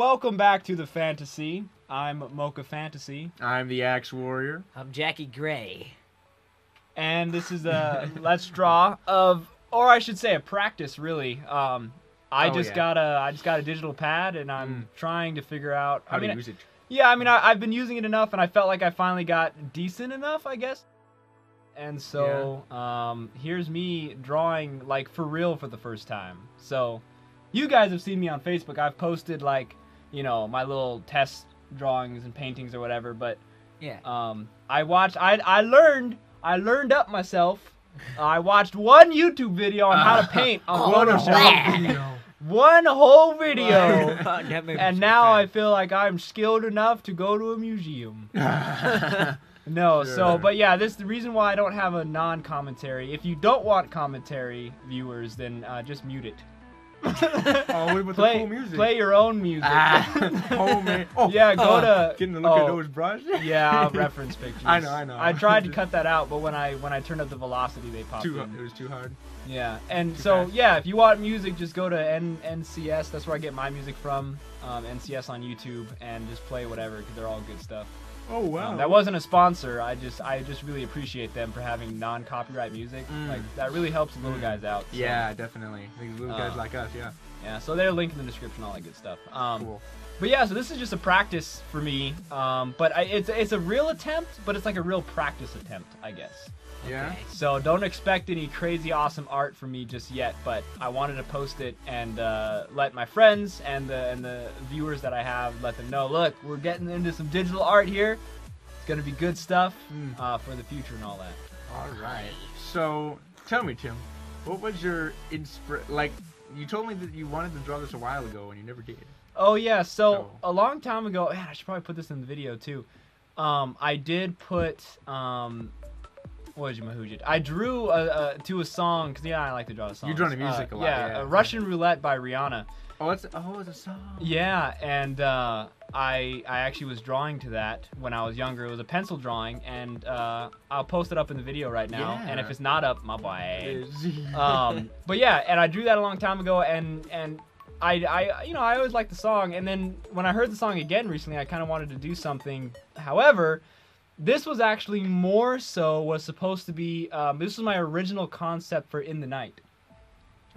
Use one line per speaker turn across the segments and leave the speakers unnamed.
welcome back to the fantasy. I'm Mocha Fantasy,
I'm the Axe Warrior.
I'm Jackie Gray.
and this is a let's draw of, or I should say, a practice. Really, um, I
Oh,
just
yeah.
got a I just got a digital pad, and I'm trying to figure out.
How
I mean,
to use it?
yeah, I mean, I, I've been using it enough, and I felt like I finally got decent enough, I guess. And so, um, here's me drawing like for real for the first time. So, you guys have seen me on Facebook. I've posted like, you know, my little test drawings and paintings or whatever. But
Yeah.
um, I watched. I I learned. I learned up myself. I watched one YouTube video on how to paint on
Oh,
Photoshop. One whole video.
That made me
and now I feel like I'm skilled enough to go to a museum. No,
Sure.
so but yeah, this the reason why I don't have a non-commentary. If you don't want commentary, viewers, then uh, just mute it.
oh,
play
the cool music?
play your own music.
Ah, oh man. Oh,
yeah, go
oh,
to
Getting a look
oh,
at those brushes.
Yeah, reference pictures.
I know, I know.
I tried to cut that out, but when I when I turned up the velocity, they popped
Too,
in.
it was too hard.
Yeah, and
Too
so
fast.
yeah, if you want music, just go to N- NCS. That's where I get my music from. Um, NCS on YouTube, and just play whatever because they're all good stuff.
Oh wow.
Um, that wasn't a sponsor. I just I just really appreciate them for having non-copyright music.
Mm.
Like that really helps little
Mm.
guys out. so,
Yeah, definitely. These little guys
Uh,
like us. Yeah.
yeah. So they're linked in the description, all that good stuff. Um,
Cool.
But yeah, so this is just a practice for me. Um, but I, it's it's a real attempt, but it's like a real practice attempt, I guess.
Yeah.
Okay.
So don't expect any crazy awesome art from me just yet. But I wanted to post it and uh, let my friends and the and the viewers that I have let them know. Look, we're getting into some digital art here. It's gonna be good stuff
Mm.
uh, for the future and all that.
All right. So tell me, Tim, what was your inspir? Like, you told me that you wanted to draw this a while ago and you never did.
Oh yeah, so,
So-
a long time ago, man, I should probably put this in the video too. Um, I did put um, what did you? I drew a, a, to a song because yeah, I like to draw songs.
You draw to music
Uh,
a lot,
Yeah,
yeah.
a Russian Roulette by Rihanna.
Oh, it's oh, it's a song.
Yeah, and uh, I I actually was drawing to that when I was younger. It was a pencil drawing, and uh, I'll post it up in the video right now. Yeah. And if it's not up, my boy um, but yeah, and I drew that a long time ago, and and I, I you know I always liked the song, and then when I heard the song again recently, I kind of wanted to do something. However, this was actually more so was supposed to be. Um, this was my original concept for In the Night.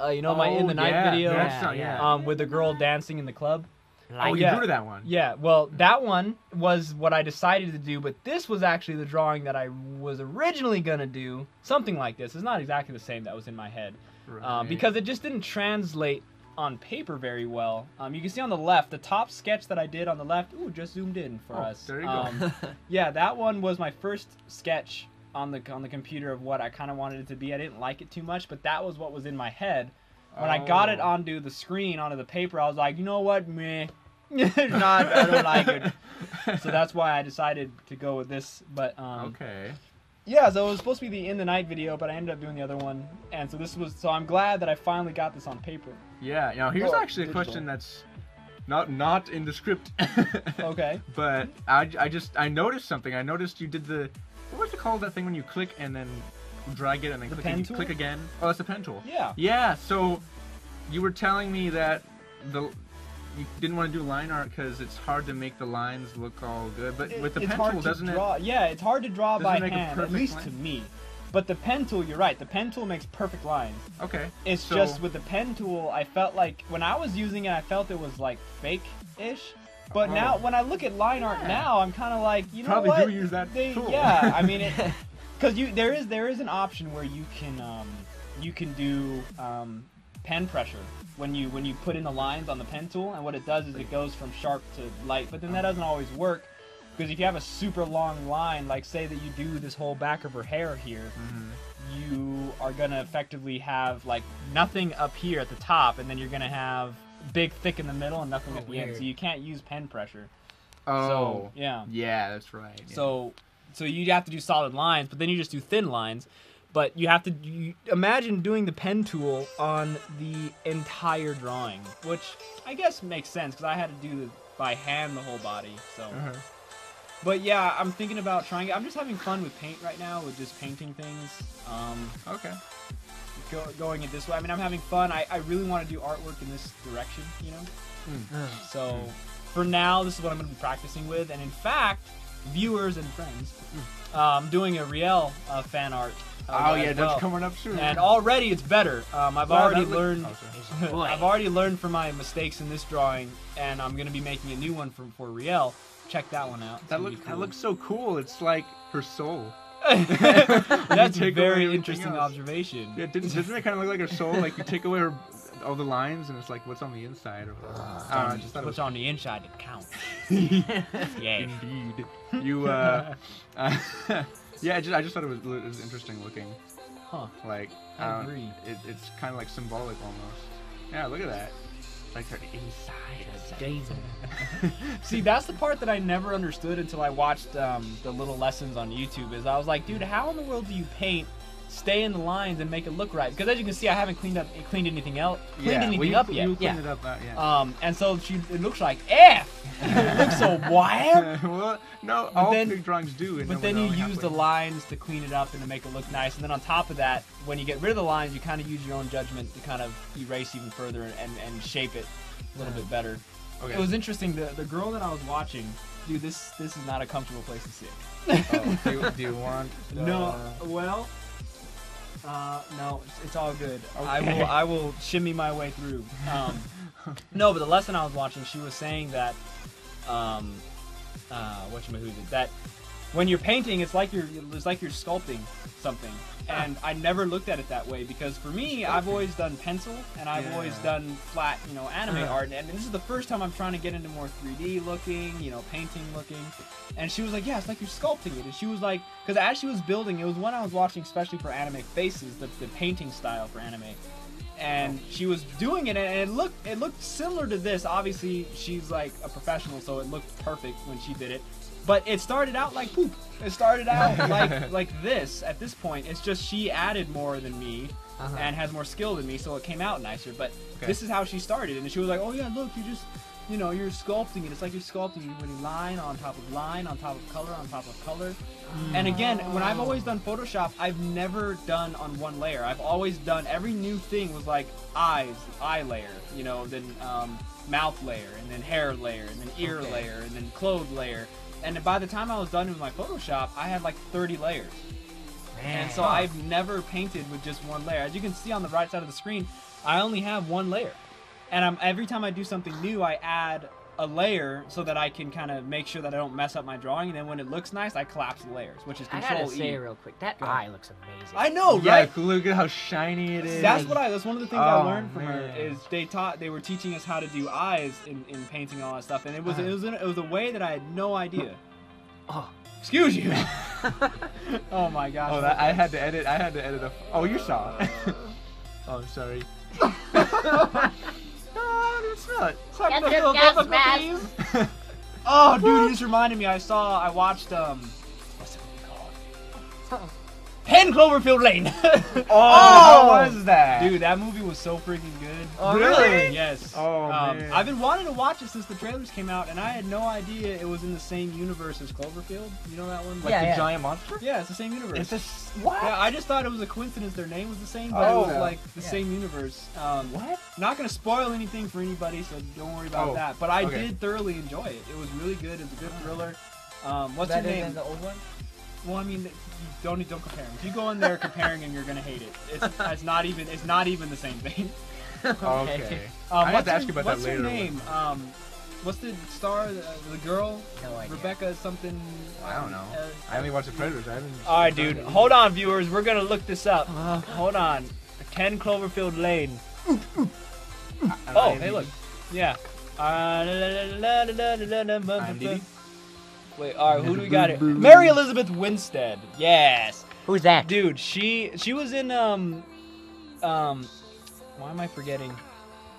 Uh, you know my In
Oh,
the Night
yeah,
video,
Yeah,
yeah.
um, with the girl dancing in the club.
oh,
Like,
you
yeah.
drew to that one.
Yeah, well, that one was what I decided to do, but this was actually the drawing that I was originally gonna do. Something like this. It's not exactly the same that was in my head um,
Right.
because it just didn't translate on paper very well. Um, you can see on the left, the top sketch that I did on the left. Ooh, just zoomed in for
Oh,
us.
there you go.
Um, yeah, that one was my first sketch on the on the computer of what I kind of wanted it to be. I didn't like it too much, but that was what was in my head. When I got it
Oh.
onto the screen, onto the paper, I was like, you know what, meh, not, I don't like it. So that's why I decided to go with this. But um,
okay.
Yeah, so it was supposed to be the in the night video, but I ended up doing the other one, and so this was. So I'm glad that I finally got this on paper.
Yeah. Now here's
Oh,
actually a
digital.
question that's not not in the script.
Okay.
But I, I just I noticed something. I noticed you did the what was it called that thing when you click and then drag it and then
The
click
pen
and
tool?
click again. Oh, that's the pen tool.
Yeah.
Yeah. So you were telling me that the you didn't want to do line art because it's hard to make the lines look all good. But
It-
with the
it's
pen
hard
doesn't
draw. Yeah, it's hard to draw by
it
hand, at least
line?
to me. But the pen tool, you're right. The pen tool makes perfect lines.
Okay.
It's
So-
just with the pen tool, I felt like when I was using it, I felt it was like fake-ish. But
Oh.
now, when I look at line art
Yeah.
now, I'm kind of like, you know
Probably
what?
do use that
They-
tool.
Yeah, I mean, because you there is there is an option where you can um, you can do um, pen pressure when you when you put in the lines on the pen tool, and what it does is it goes from sharp to light. But then that doesn't always work because if you have a super long line, like say that you do this whole back of her hair here,
Mhm.
you are gonna effectively have like nothing up here at the top, and then you're gonna have big thick in the middle and nothing
Oh,
at the end. So you can't use pen pressure.
Oh.
So yeah.
yeah, that's right. yeah.
So so you have to do solid lines, but then you just do thin lines. But you have to you, imagine doing the pen tool on the entire drawing, which I guess makes sense because I had to do the, by hand the whole body. So,
Uh-huh.
but yeah, I'm thinking about trying. I'm just having fun with paint right now, with just painting things. Um,
Okay.
go, going it this way. I mean, I'm having fun. I, I really want to do artwork in this direction, you know.
Hmm.
So for now, this is what I'm going to be practicing with. And in fact, viewers and friends, uh, I'm doing a Riel uh, fan art. Uh,
Oh
as
yeah,
well.
that's coming up soon.
And already it's better. Um, I've
Wow,
already learned.
Oh,
I've already learned from my mistakes in this drawing, and I'm going to be making a new one for for Riel. Check that one out. It's
That looks
be
that looks so cool. It's like her soul.
That's a very interesting
else.
observation.
Yeah, didn't, doesn't it kind of look like her soul? Like you take away her all the lines, and it's like what's on the inside. Or, don't. I just thought
What's on the inside that counts. yeah.
indeed. You uh, uh yeah. I just I just thought it was it was interesting looking.
Huh.
Like
I
don't-
agree.
It, it's kind of like symbolic almost. Yeah, look at that. Like her inside.
See, that's the part that I never understood until I watched um, the little lessons on YouTube. Is I was like, dude, how in the world do you paint, stay in the lines, and make it look right? Because as you can see, I haven't cleaned up cleaned anything else, cleaned
yeah,
anything
well, you,
up
you
yet.
cleaned
Yeah.
it up. Uh, yeah.
Um, and so she, it looks like F. it looks so wild.
well, no,
But
all
then-
big drawings do.
But
then
then you
only
use the lines to clean it up and to make it look nice. And then on top of that, when you get rid of the lines, you kind of use your own judgment to kind of erase even further and, and shape it a little bit better.
Okay.
It was interesting. The the girl that I was watching, dude, this this is not a comfortable place to sit.
oh, do, you, do you want?
No,
uh,
well, uh, no, it's, it's all good. I will I will shimmy my way through. Um, no, but the lesson I was watching, she was saying that, um, uh, what who's it? That when you're painting, it's like you're it's like you're sculpting something. And I never looked at it that way because for me, I've always done pencil and I've always done flat, you know, anime
Uh-huh.
art. And this is the first time I'm trying to get into more 3D looking, you know, painting looking. And she was like, "Yeah, it's like you're sculpting it." And she was like, because as she was building, it was one I was watching, especially for anime faces, the, the painting style for anime. And she was doing it, and it looked it looked similar to this. Obviously, she's like a professional, so it looked perfect when she did it. But it started out like poop. It started out like like this. At this point, it's just she added more than me
Uh-huh.
and has more skill than me, so it came out nicer. But
Okay.
this is how she started, and she was like, "Oh yeah, look, you just." You know, you're sculpting it. It's like you're sculpting. You're putting line on top of line, on top of color, on top of color. And again, when I've always done Photoshop, I've never done on one layer. I've always done every new thing was like eyes, eye layer, you know, then um, mouth layer, and then hair layer, and then ear
Okay.
layer, and then clothes layer. And by the time I was done with my Photoshop, I had like 30 layers. And so I've never painted with just one layer. As you can see on the right side of the screen, I only have one layer. And I'm, every time I do something new, I add a layer so that I can kind of make sure that I don't mess up my drawing. And then when it looks nice, I collapse the layers, which is
I
Control
gotta say
E.
real quick, that
Go
eye
ahead.
looks amazing.
I know,
yeah,
right?
look at how shiny it is.
That's what I. That's one of the things I
Oh,
learned from her is they taught they were teaching us how to do eyes in, in painting and all that stuff, and it was
Uh-huh.
it was in, it was a way that I had no idea.
Oh.
Excuse you. oh my gosh.
Oh, that, I had to edit. I had to edit a. Oh, you saw oh, I'm sorry. Oh, I didn't smell it.
Suck
Get
the
them
little
gas
difficulties. Oh, dude, you just reminded me. I saw, I watched, um, what's the movie called? 10 Cloverfield Lane.
Oh, what was that?
dude, that movie was so freaking good.
Oh,
really?
Yes.
Oh,
um,
man.
I've been wanting to watch it since the trailers came out, and I had no idea it was in the same universe as Cloverfield. You know that one?
Like
Yeah,
the
yeah.
giant monster?
Yeah, it's the same universe.
It's a s- what?
yeah, I just thought it was a coincidence their name was the same, but
Oh.
it was like the
Yeah.
same universe. Um,
what?
not gonna spoil anything for anybody, so don't worry about
Oh,
that. But I
okay.
did thoroughly enjoy it. It was really good. It's a good thriller. Um, what's
Better
your name?
than the old one?
Well, I mean, you don't don't compare them. If you go in there comparing them, you're gonna hate it. It's, it's not even it's not even the same thing.
Okay.
Um,
I have to ask
her-
you about that later.
What's her name? Um, what's the star? The, the girl?
No idea.
Rebecca something.
I don't know.
Uh,
I only watched the Predators. I haven't.
all right, dude. Hold on, viewers. We're gonna look this up. Hold on. 10 Cloverfield Lane. Oh, hey, look. Yeah. Uh,
IMDb?
Wait, all right, who do we got here? Mary Elizabeth Winstead. Yes.
Who's that?
Dude, she she was in um um why am I forgetting?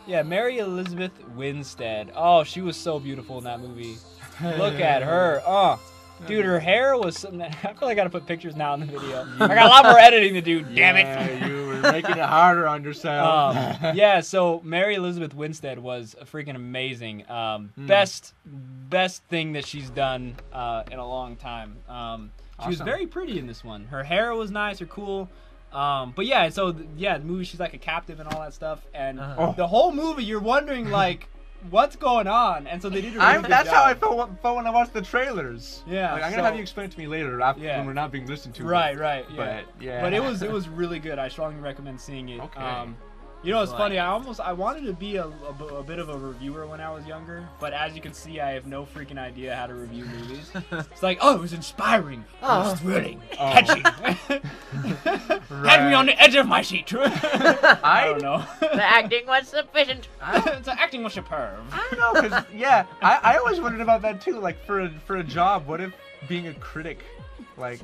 Yeah, Mary Elizabeth Winstead. Oh, she was so beautiful in that movie. Look at her. Oh. Dude, her hair was something. I feel like I gotta put pictures now in the video. I got a lot more editing to do. Damn it.
You were making it harder on yourself.
Um, yeah, so Mary Elizabeth Winstead was a freaking amazing. Um,
Hmm.
Best, best thing that she's done uh, in a long time. Um, she was very pretty in this one. Her hair was nice, or cool. Um, but yeah, so yeah, the movie she's like a captive and all that stuff, and
Uh-huh.
The whole movie you're wondering like, what's going on? And so they did a really
I'm,
good
that's
job.
how I felt, felt when I watched the trailers.
Yeah,
Like, I'm
so-
gonna have you explain it to me later after,
Yeah.
when we're not being listened to.
Right, right, yeah.
But yeah.
But it was it was really good. I strongly recommend seeing it.
Okay.
Um, you know, it's
Like-
funny. I almost I wanted to be a bit of a reviewer when I was younger, but as you can see, I have no freaking idea how to review movies. it's like, oh, it was inspiring, it was
Oh.
thrilling,
Oh.
catchy, had me on the edge of my seat. I
I
don't know.
the acting was sufficient.
the acting was superb.
I don't know, cause yeah, I, I always wondered about that too. Like for a, for a job, what if being a critic, like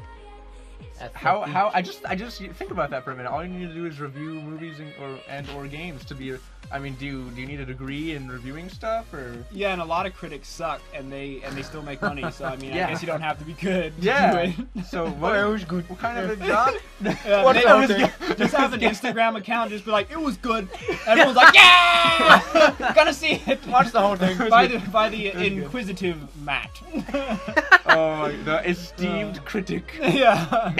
That's
how how I just I just think about that for a minute. All you need to do is review movies and or and or games to be. A, I mean, do you, do you need a degree in reviewing stuff or?
Yeah, and a lot of critics suck, and they and they still make money. So I mean,
Yeah.
I guess you don't have to be good. to
Yeah.
do it.
So what?
it was good.
What kind of a job?
Yeah,
What
they-
the
just, have an Instagram account, just be like, it was good. Everyone's like, yeah, gonna see it.
Watch the whole thing.
by the by the
was good.
inquisitive Matt.
oh, the esteemed
Uh.
critic.
yeah.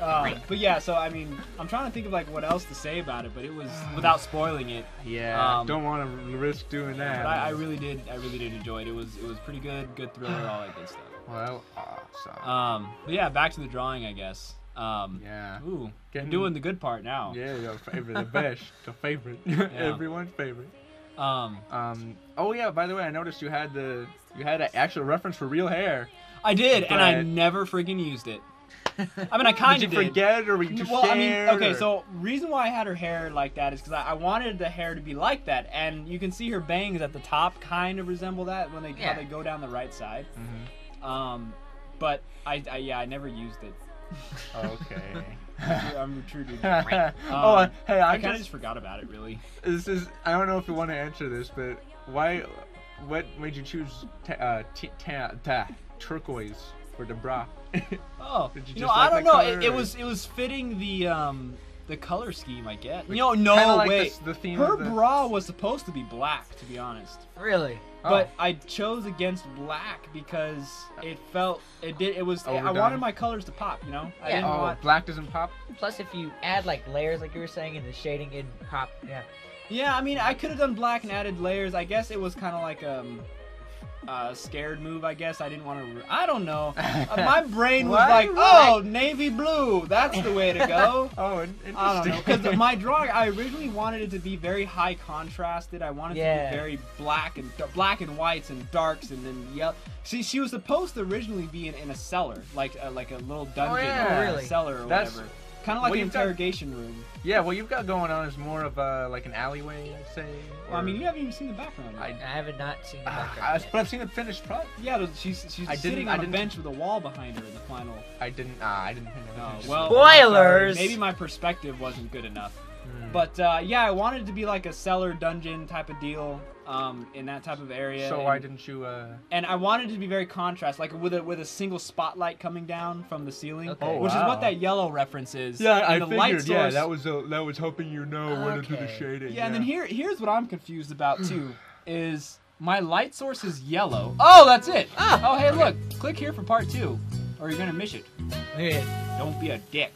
Um, but yeah, so I mean, I'm trying to think of like what else to say about it, but it was without spoiling it.
Yeah,
Um,
don't want to risk doing that.
But I, I really did, I really did enjoy it. It was it was pretty good, good thriller, all that good stuff.
well, awesome.
Um, but yeah, back to the drawing, I guess. Um,
yeah.
ooh,
Getting-
doing the good part now.
Yeah, your favorite, the best, the favorite, everyone's favorite.
Um,
Um. Oh yeah. By the way, I noticed you had the you had an actual reference for real hair.
I did, and I never freaking used it. I mean, I kind
did
of
you
did.
forget or were you too
well, I mean, okay,
or-
so reason why I had her hair like that is because I, I wanted the hair to be like that, and you can see her bangs at the top kind of resemble that when they
Yeah.
how they go down the right side.
Mhm.
Um, but I, I yeah, I never used it.
Okay.
I'm a true dude.
oh,
Um,
hey,
I
I
kind of
just
just forgot about it, really.
this is I don't know if you want to answer this, but why? What made you choose ta- uh, t- ta- ta- turquoise for the bra?
Oh,
Did you
you know,
just
I don't know. It, it was it was fitting the um the color scheme, I get. You know, no
Kinda like
wait.
this- the theme
Her
of the...
bra was supposed to be black, to be honest.
Really?
Oh.
But I chose against black because it felt it did it was I wanted my colors to pop, you know. I
Yeah.
didn't
oh,
want.
black doesn't pop.
Plus, if you add like layers, like you were saying, in the shading, it pop. Yeah.
Yeah, I mean, I could have done black and added layers. I guess it was kind of like um a scared move. I guess I didn't want to. I don't know. Uh, my brain was like, oh, navy blue. That's the way to go.
Oh, interesting.
I don't know, because my drawing, I originally wanted it to be very high contrasted. I wanted it
Yeah.
to be very black and black and whites and darks and then yellow. See, she was supposed to originally be in, in a cellar, like uh, like a little dungeon,
yeah.
or a
Really?
cellar or
That's-
whatever. Kind of like
Well,
an
you've got-
interrogation room.
Yeah, what you've got going on is more of a like an alleyway, I'd say.
Well, I mean, you haven't even seen the background. Yet.
I-
I have not not seen the
Ah,
background.
but I've seen the finished product.
yeah, there's- she's she's
I
sitting on a bench with a wall behind her in the final.
I didn't. Ah, I didn't. pay no
Oh, well,
Spoilers!
Maybe my perspective wasn't good enough.
Hmm.
But uh, yeah, I wanted it to be like a cellar dungeon type of deal um, in that type of area.
so
and,
why didn't you? Uh...
and I wanted it to be very contrast, like with a with a single spotlight coming down from the ceiling,
Okay.
Oh,
which is what that yellow reference is.
Yeah, I
And the light
figured. Yeah, that was uh, that was helping you know where to do the shading.
Yeah, and then here here's what I'm confused about too is my light source is yellow. Oh, that's it.
Ah.
Oh, hey, look, click here for part two, or you're gonna miss it.
Yeah.
Don't be a dick.